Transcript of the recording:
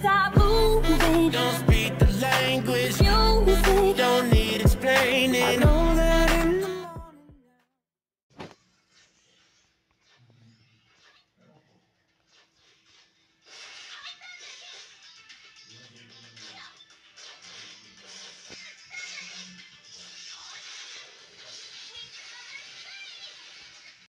stop moving. Don't speak the language. Music. Don't need explaining.